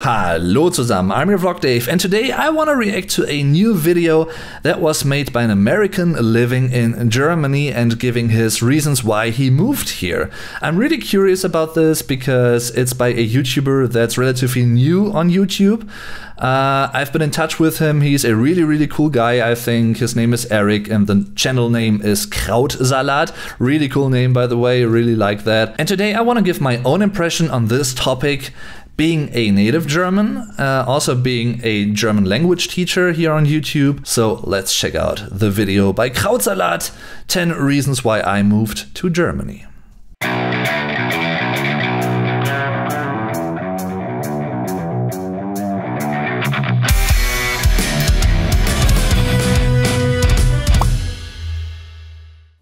Hallo zusammen, I'm your vlog Dave and today I want to react to a new video that was made by an American living in Germany and giving his reasons why he moved here. I'm really curious about this because it's by a YouTuber that's relatively new on YouTube. Uh, I've been in touch with him, he's a really really cool guy I think, his name is Eric and the channel name is Krautsalat, really cool name by the way, really like that. And today I want to give my own impression on this topic being a native German, uh, also being a German language teacher here on YouTube. So let's check out the video by Krautsalat 10 Reasons Why I Moved to Germany.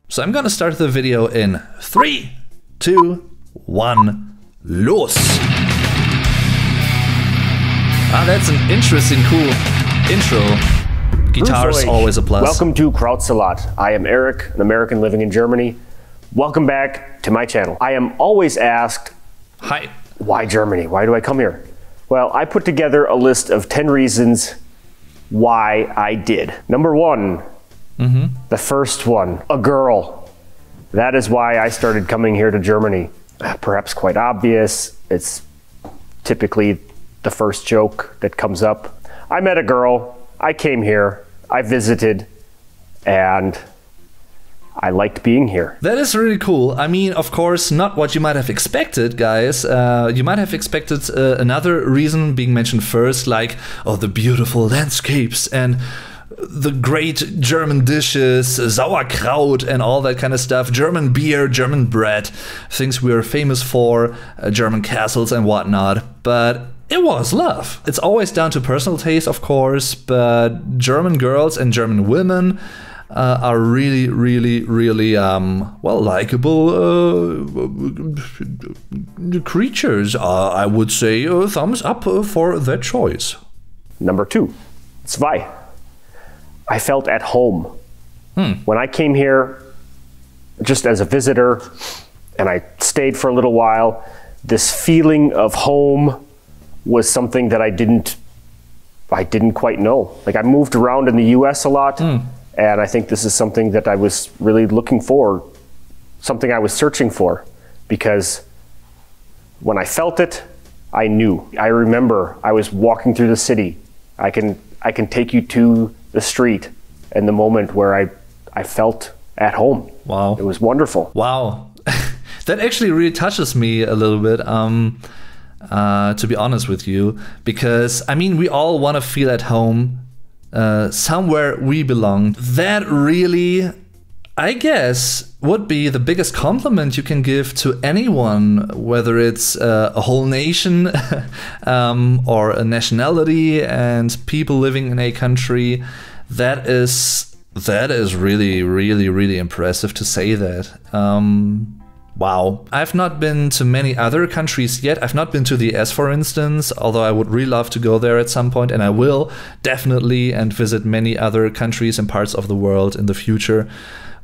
So I'm gonna start the video in three, two, one, los! Ah, that's an interesting, cool intro. Guitar is always a plus. Welcome to Krautsalat. I am Eric, an American living in Germany. Welcome back to my channel. I am always asked, Hi. Why Germany? Why do I come here? Well, I put together a list of 10 reasons why I did. Number one, mm-hmm. the first one, a girl. That is why I started coming here to Germany. Perhaps quite obvious. It's typically the first joke that comes up. I met a girl, I came here, I visited, and I liked being here. That is really cool. I mean, of course, not what you might have expected, guys. Uh, you might have expected uh, another reason being mentioned first, like, oh, the beautiful landscapes and the great German dishes, sauerkraut, and all that kind of stuff, German beer, German bread, things we are famous for, uh, German castles and whatnot. But it was love. It's always down to personal taste, of course, but German girls and German women uh, are really, really, really, um, well, likable uh, creatures. Uh, I would say uh, thumbs up uh, for that choice. Number two, zwei. I felt at home. Hmm. When I came here, just as a visitor, and I stayed for a little while, this feeling of home was something that I didn't I didn't quite know. Like I moved around in the US a lot mm. and I think this is something that I was really looking for, something I was searching for because when I felt it, I knew. I remember I was walking through the city. I can I can take you to the street and the moment where I I felt at home. Wow. It was wonderful. Wow. that actually really touches me a little bit. Um, uh, to be honest with you, because I mean, we all want to feel at home uh, somewhere we belong. That really, I guess, would be the biggest compliment you can give to anyone, whether it's uh, a whole nation um, or a nationality and people living in a country. That is that is really, really, really impressive to say that. Um, Wow. I've not been to many other countries yet. I've not been to the US, for instance, although I would really love to go there at some point, and I will definitely and visit many other countries and parts of the world in the future,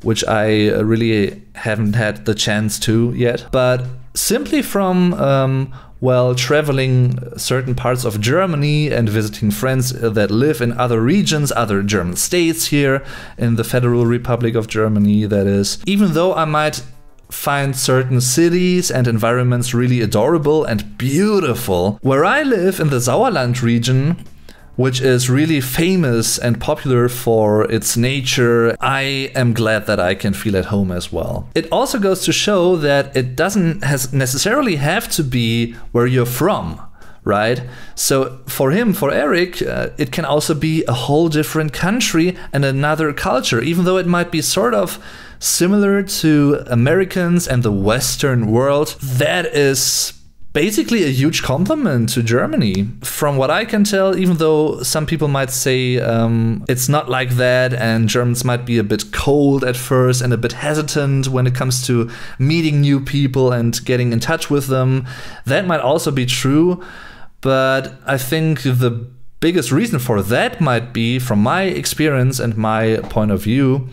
which I really haven't had the chance to yet. But simply from um, well, traveling certain parts of Germany and visiting friends that live in other regions, other German states here in the Federal Republic of Germany, that is. Even though I might find certain cities and environments really adorable and beautiful. Where I live in the Sauerland region, which is really famous and popular for its nature, I am glad that I can feel at home as well. It also goes to show that it doesn't has necessarily have to be where you're from right? So for him, for Eric, uh, it can also be a whole different country and another culture, even though it might be sort of similar to Americans and the Western world. That is basically a huge compliment to Germany. From what I can tell, even though some people might say um, it's not like that, and Germans might be a bit cold at first and a bit hesitant when it comes to meeting new people and getting in touch with them, that might also be true. But I think the biggest reason for that might be, from my experience and my point of view,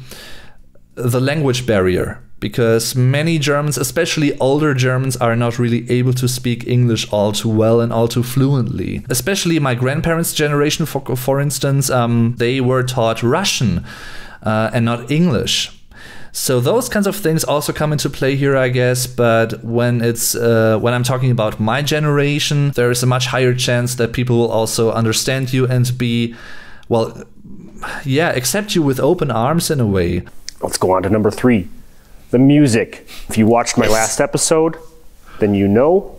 the language barrier because many Germans, especially older Germans, are not really able to speak English all too well and all too fluently. Especially my grandparents' generation, for, for instance, um, they were taught Russian uh, and not English. So those kinds of things also come into play here, I guess. But when it's uh, when I'm talking about my generation, there is a much higher chance that people will also understand you and be, well, yeah, accept you with open arms in a way. Let's go on to number three, the music. If you watched my last episode, then you know.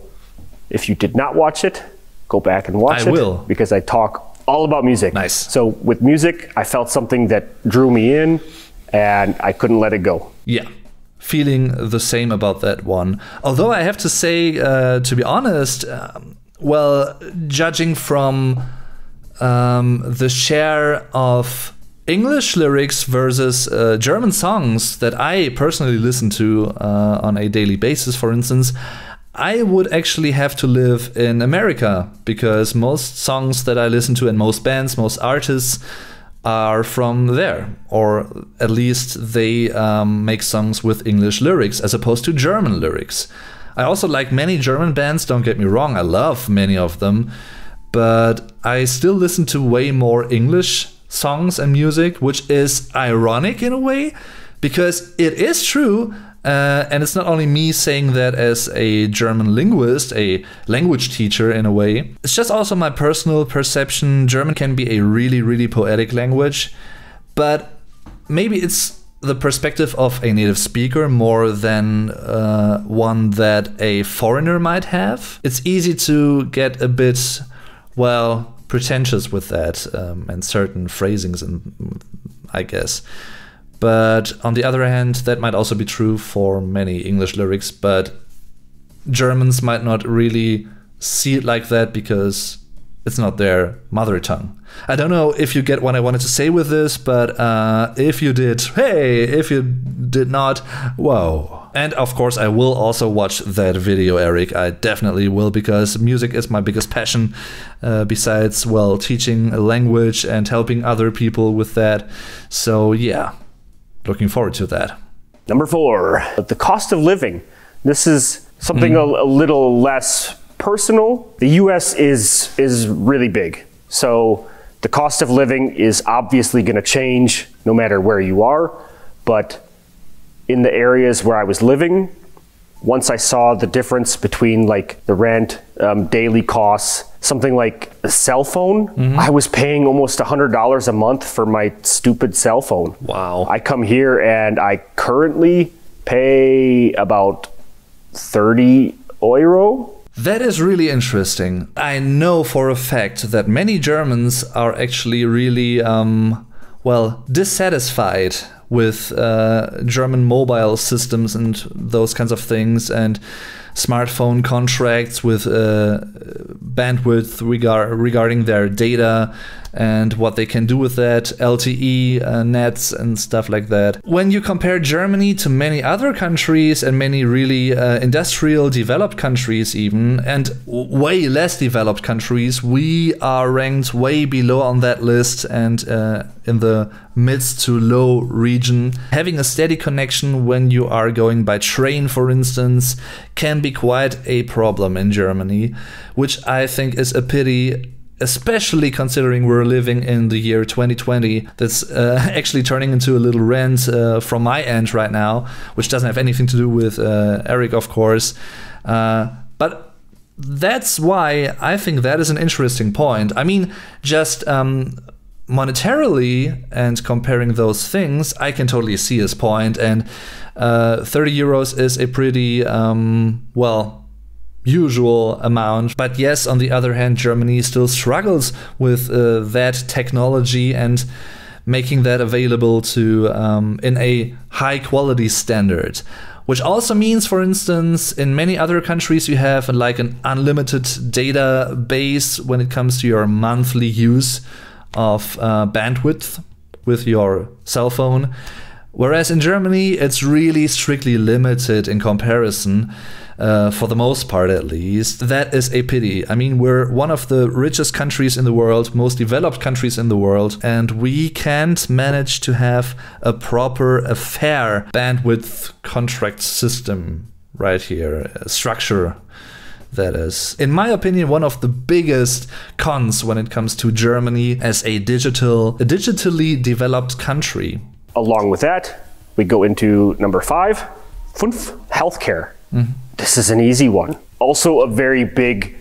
If you did not watch it, go back and watch I it will. because I talk all about music. Nice. So with music, I felt something that drew me in and I couldn't let it go. Yeah. Feeling the same about that one. Although I have to say, uh, to be honest, um, well, judging from um, the share of English lyrics versus uh, German songs that I personally listen to uh, on a daily basis, for instance, I would actually have to live in America because most songs that I listen to and most bands, most artists are from there, or at least they um, make songs with English lyrics as opposed to German lyrics. I also like many German bands, don't get me wrong, I love many of them, but I still listen to way more English songs and music, which is ironic in a way, because it is true. Uh, and it's not only me saying that as a German linguist, a language teacher in a way. It's just also my personal perception. German can be a really, really poetic language, but maybe it's the perspective of a native speaker more than uh, one that a foreigner might have. It's easy to get a bit, well, pretentious with that um, and certain phrasings, and I guess. But on the other hand, that might also be true for many English lyrics, but Germans might not really see it like that because it's not their mother tongue. I don't know if you get what I wanted to say with this, but uh, if you did, hey, if you did not, whoa. And of course, I will also watch that video, Eric. I definitely will because music is my biggest passion. Uh, besides, well, teaching a language and helping other people with that. So, yeah, looking forward to that. Number four, the cost of living. This is something a, a little less personal. The US is is really big. So the cost of living is obviously going to change no matter where you are, but in the areas where I was living, once I saw the difference between like the rent, um, daily costs, something like a cell phone, I was paying almost $100 a month for my stupid cell phone. Wow. I come here and I currently pay about 30 euro. That is really interesting. I know for a fact that many Germans are actually really, um, well, dissatisfied with uh, German mobile systems and those kinds of things, and smartphone contracts with uh, bandwidth regar- regarding their data and what they can do with that, LTE uh, nets and stuff like that. When you compare Germany to many other countries and many really uh, industrial developed countries, even, and way less developed countries, we are ranked way below on that list and uh, in the mid to low region. Having a steady connection when you are going by train, for instance, can be quite a problem in Germany, which I think is a pity especially considering we're living in the year 2020 that's uh, actually turning into a little rant uh, from my end right now which doesn't have anything to do with uh, eric of course. Uh, but that's why i think that is an interesting point. I mean just um, monetarily and comparing those things i can totally see his point. And uh, 30 euros is a pretty um, well usual amount. But yes, on the other hand, Germany still struggles with uh, that technology and making that available to um, in a high quality standard. Which also means, for instance, in many other countries, you have like an unlimited data base when it comes to your monthly use of uh, bandwidth with your cell phone. Whereas in Germany, it's really strictly limited in comparison, uh, for the most part at least. That is a pity. I mean, we're one of the richest countries in the world, most developed countries in the world, and we can't manage to have a proper, a fair bandwidth contract system right here, structure that is, in my opinion, one of the biggest cons when it comes to Germany as a digital, a digitally developed country. Along with that, we go into number five, fünf, healthcare. Mm-hmm. This is an easy one. Also, a very big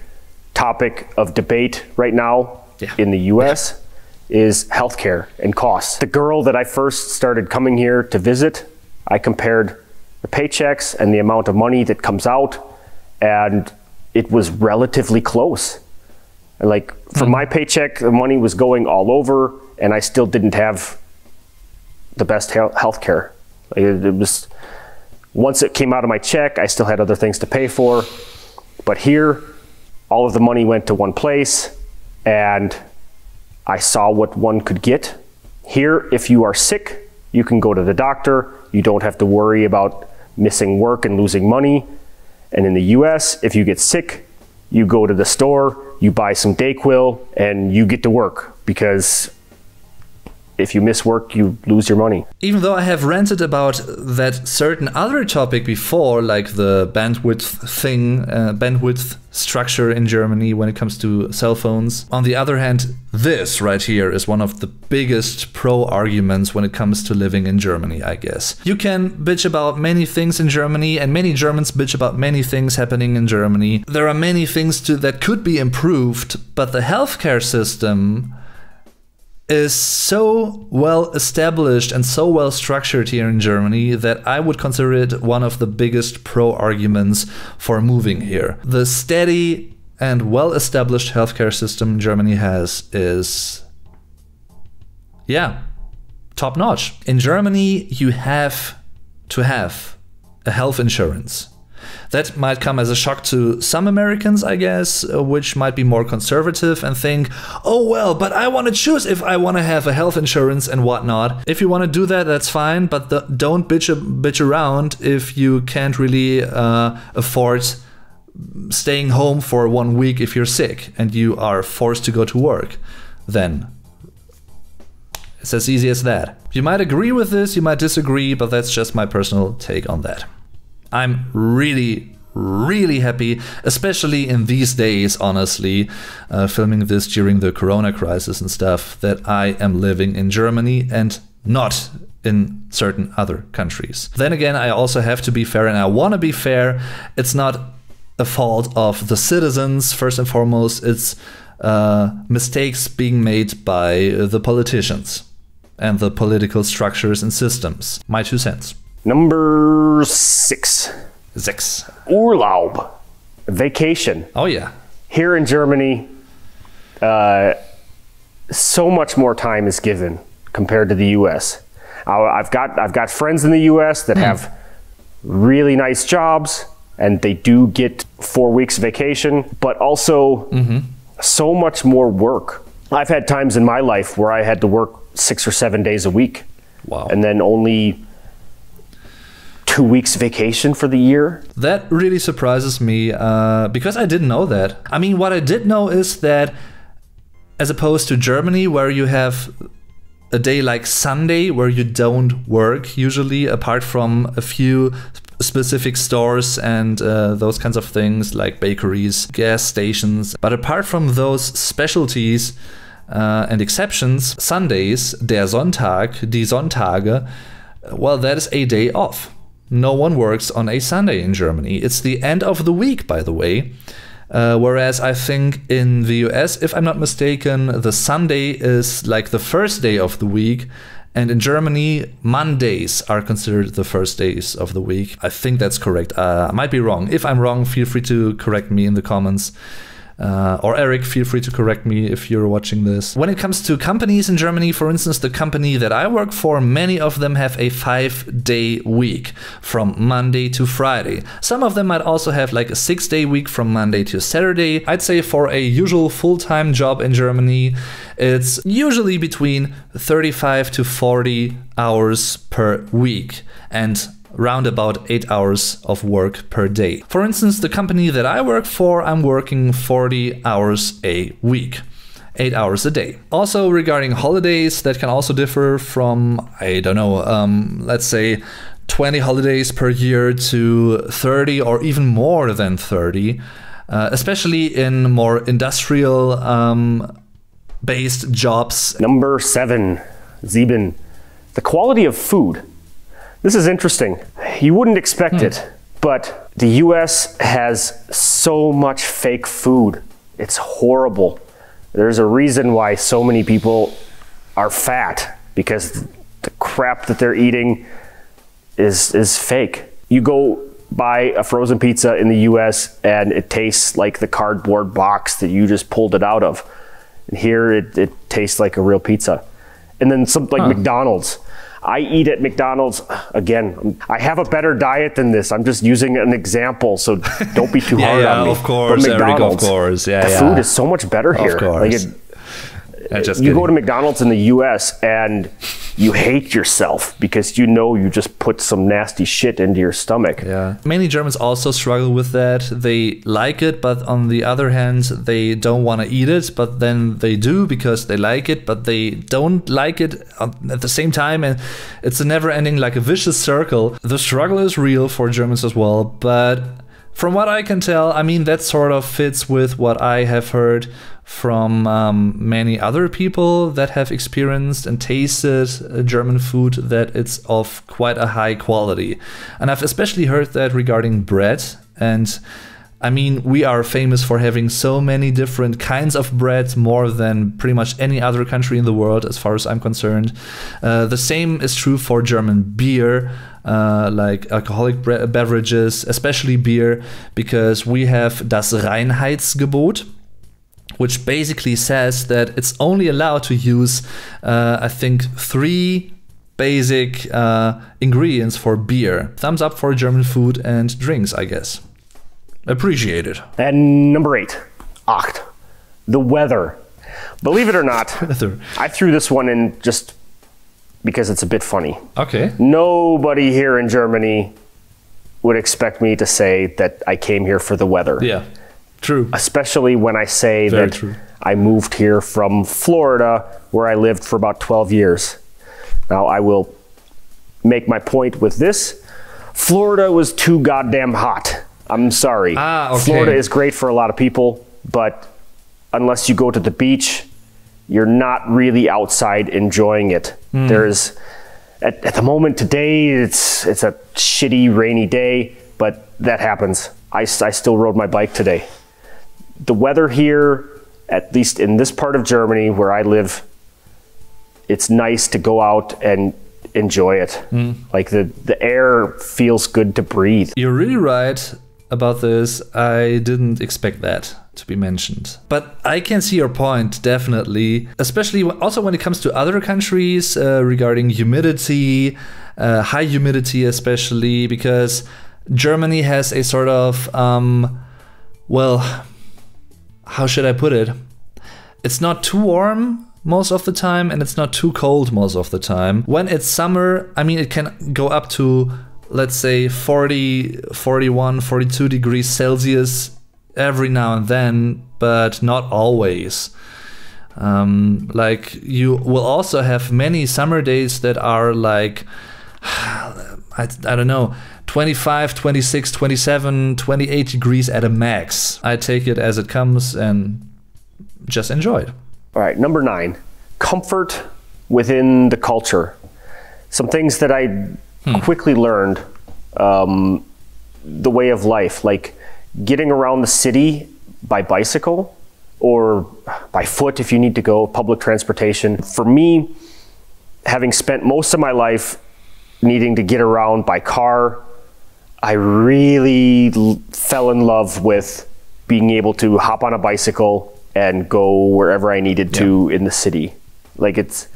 topic of debate right now yeah. in the US yeah. is healthcare and costs. The girl that I first started coming here to visit, I compared the paychecks and the amount of money that comes out, and it was relatively close. And like for my paycheck, the money was going all over, and I still didn't have the best health care. Like it, it was once it came out of my check, I still had other things to pay for. But here, all of the money went to one place, and I saw what one could get. Here, if you are sick, you can go to the doctor. You don't have to worry about missing work and losing money. And in the US, if you get sick, you go to the store, you buy some Dayquil, and you get to work because if you miss work, you lose your money. Even though I have ranted about that certain other topic before, like the bandwidth thing, uh, bandwidth structure in Germany when it comes to cell phones. On the other hand, this right here is one of the biggest pro arguments when it comes to living in Germany, I guess. You can bitch about many things in Germany, and many Germans bitch about many things happening in Germany. There are many things to, that could be improved, but the healthcare system is so well established and so well structured here in Germany that I would consider it one of the biggest pro arguments for moving here. The steady and well established healthcare system Germany has is, yeah, top notch. In Germany, you have to have a health insurance. That might come as a shock to some Americans, I guess, uh, which might be more conservative and think, oh, well, but I want to choose if I want to have a health insurance and whatnot. If you want to do that, that's fine, but the, don't bitch, bitch around if you can't really uh, afford staying home for one week if you're sick and you are forced to go to work. Then it's as easy as that. You might agree with this, you might disagree, but that's just my personal take on that. I'm really, really happy, especially in these days, honestly, uh, filming this during the corona crisis and stuff, that I am living in Germany and not in certain other countries. Then again, I also have to be fair and I want to be fair. It's not a fault of the citizens, first and foremost, it's uh, mistakes being made by the politicians and the political structures and systems. My two cents. Number six. Six. Urlaub. Vacation. Oh, yeah. Here in Germany, uh, so much more time is given compared to the US. I've got, I've got friends in the US that mm. have really nice jobs and they do get four weeks vacation, but also mm-hmm. so much more work. I've had times in my life where I had to work six or seven days a week. Wow. And then only two weeks vacation for the year. That really surprises me uh, because I didn't know that. I mean, what I did know is that as opposed to Germany, where you have a day like Sunday where you don't work usually, apart from a few specific stores and uh, those kinds of things like bakeries, gas stations. But apart from those specialties uh, and exceptions, Sundays, der Sonntag, die Sonntage, well, that is a day off no one works on a Sunday in Germany. It's the end of the week, by the way. Uh, whereas I think in the US, if I'm not mistaken, the Sunday is like the first day of the week. And in Germany, Mondays are considered the first days of the week. I think that's correct. Uh, I might be wrong. If I'm wrong, feel free to correct me in the comments. Uh, or Eric, feel free to correct me if you're watching this. When it comes to companies in Germany, for instance, the company that I work for, many of them have a five day week from Monday to Friday. Some of them might also have like a six day week from Monday to Saturday. I'd say for a usual full time job in Germany, it's usually between 35 to 40 hours per week. And round about 8 hours of work per day. For instance, the company that I work for, I'm working 40 hours a week. 8 hours a day. Also, regarding holidays, that can also differ from, I don't know, um, let's say 20 holidays per year to 30 or even more than 30, uh, especially in more industrial um, based jobs. Number seven, Sieben, the quality of food. This is interesting. You wouldn't expect hmm. it, but the US has so much fake food. It's horrible. There's a reason why so many people are fat because the crap that they're eating is is fake. You go buy a frozen pizza in the US and it tastes like the cardboard box that you just pulled it out of. And here it, it tastes like a real pizza. And then some like huh. McDonald's I eat at McDonald's again. I have a better diet than this. I'm just using an example, so don't be too yeah, hard yeah, on me. Of course, but McDonald's, Eric, of course, yeah, the yeah. food is so much better here. Of course. Like it, you kidding. go to McDonald's in the U.S. and you hate yourself because you know you just put some nasty shit into your stomach. Yeah. Many Germans also struggle with that. They like it, but on the other hand, they don't want to eat it, but then they do because they like it, but they don't like it at the same time. And it's a never ending, like a vicious circle. The struggle is real for Germans as well, but from what I can tell, I mean, that sort of fits with what I have heard from um, many other people that have experienced and tasted uh, German food that it's of quite a high quality. And I've especially heard that regarding bread. And I mean, we are famous for having so many different kinds of bread, more than pretty much any other country in the world, as far as I'm concerned. Uh, the same is true for German beer. Uh, like alcoholic beverages, especially beer, because we have das Reinheitsgebot, which basically says that it's only allowed to use, uh, I think, three basic uh, ingredients for beer. Thumbs up for German food and drinks, I guess. Appreciate it. And number eight, acht, the weather. Believe it or not, I threw this one in just because it's a bit funny. Okay. Nobody here in Germany would expect me to say that I came here for the weather. Yeah. True. Especially when I say Very that true. I moved here from Florida, where I lived for about 12 years. Now, I will make my point with this Florida was too goddamn hot. I'm sorry. Ah, okay. Florida is great for a lot of people, but unless you go to the beach, you're not really outside enjoying it. Mm. There's at, at the moment today, it's it's a shitty rainy day, but that happens. I, I still rode my bike today the weather here, at least in this part of Germany where I live, it's nice to go out and enjoy it. Mm. Like the, the air feels good to breathe. You're really right about this. I didn't expect that to be mentioned. But I can see your point, definitely. Especially also when it comes to other countries uh, regarding humidity, uh, high humidity, especially because Germany has a sort of, um, well, how should I put it? It's not too warm most of the time and it's not too cold most of the time. When it's summer, I mean, it can go up to, let's say, 40, 41, 42 degrees Celsius every now and then, but not always. Um, like, you will also have many summer days that are like, I, I don't know, 25, 26, 27, 28 degrees at a max. I take it as it comes and just enjoy it. All right, number nine, comfort within the culture. Some things that I hmm. quickly learned um, the way of life, like getting around the city by bicycle or by foot if you need to go, public transportation. For me, having spent most of my life needing to get around by car I really fell in love with being able to hop on a bicycle and go wherever I needed to in the city. Like it's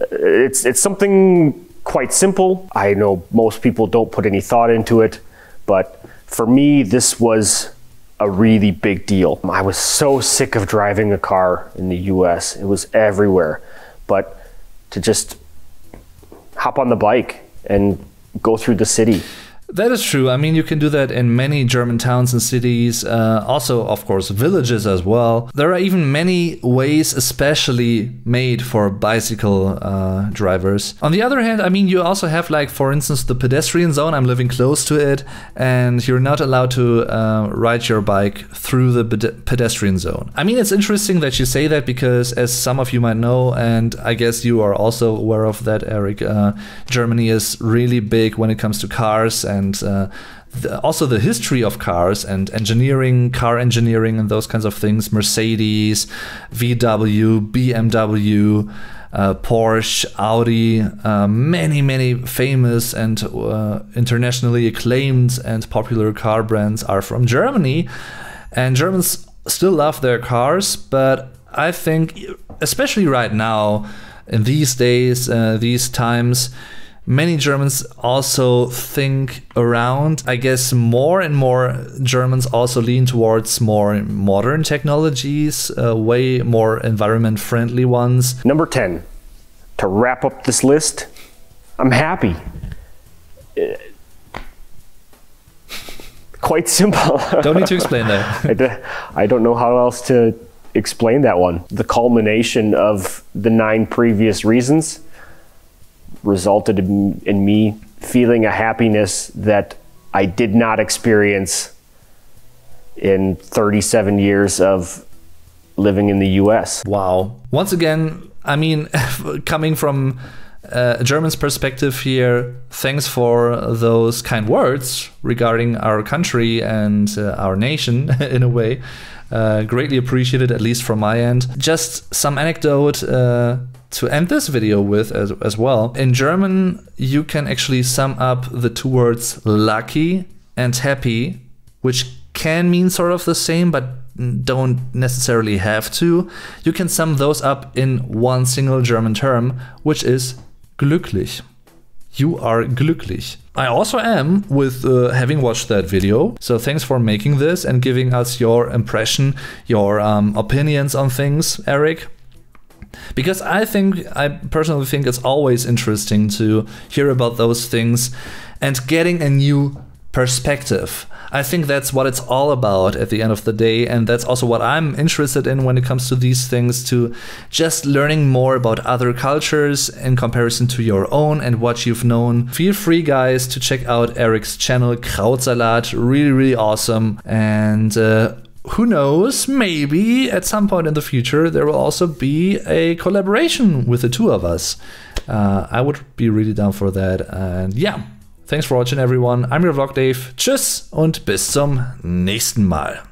uh, it's it's something quite simple. I know most people don't put any thought into it, but for me this was a really big deal. I was so sick of driving a car in the US. It was everywhere. But to just hop on the bike and go through the city that is true. I mean, you can do that in many German towns and cities, uh, also, of course, villages as well. There are even many ways, especially made for bicycle uh, drivers. On the other hand, I mean, you also have, like, for instance, the pedestrian zone. I'm living close to it, and you're not allowed to uh, ride your bike through the pedestrian zone. I mean, it's interesting that you say that because, as some of you might know, and I guess you are also aware of that, Eric, uh, Germany is really big when it comes to cars and uh, the, also the history of cars and engineering, car engineering, and those kinds of things. Mercedes, VW, BMW. Uh, Porsche, Audi, uh, many, many famous and uh, internationally acclaimed and popular car brands are from Germany. And Germans still love their cars, but I think, especially right now, in these days, uh, these times, many Germans also think around. I guess more and more Germans also lean towards more modern technologies, uh, way more environment friendly ones. Number 10, to wrap up this list, I'm happy. quite simple. don't need to explain that. I don't know how else to explain that one. The culmination of the nine previous reasons resulted in, in me feeling a happiness that I did not experience in 37 years of living in the US. Wow. Once again, I mean, coming from uh, a German's perspective here, thanks for those kind words regarding our country and uh, our nation in a way. Uh, greatly appreciated, at least from my end. Just some anecdote uh, to end this video with as, as well. In German, you can actually sum up the two words lucky and happy, which can mean sort of the same, but don't necessarily have to. You can sum those up in one single German term, which is glücklich. You are glücklich. I also am with uh, having watched that video. So thanks for making this and giving us your impression, your um, opinions on things, Eric because I think I personally think it's always interesting to hear about those things and getting a new perspective. I think that's what it's all about at the end of the day and that's also what I'm interested in when it comes to these things to just learning more about other cultures in comparison to your own and what you've known. Feel free guys to check out Eric's channel Krautsalat, really really awesome and uh, who knows, maybe at some point in the future there will also be a collaboration with the two of us. Uh, I would be really down for that. And yeah, thanks for watching everyone. I'm your Vlog Dave. Tschüss und bis zum nächsten Mal.